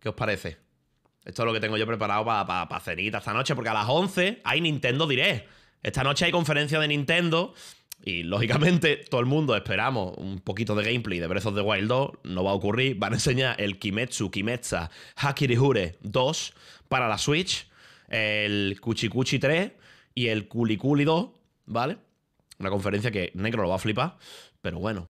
¿Qué os parece? Esto es lo que tengo yo preparado para cenita esta noche, porque a las 11 hay Nintendo Direct. Esta noche hay conferencia de Nintendo y lógicamente todo el mundo esperamos un poquito de gameplay de Breath of the Wild 2. No va a ocurrir. Van a enseñar el Kimetsu Kimetsa Hakirihure 2 para la Switch, el Kuchikuchi 3 y el Kulikuli 2, ¿vale? Una conferencia que Negro lo va a flipar. Pero bueno,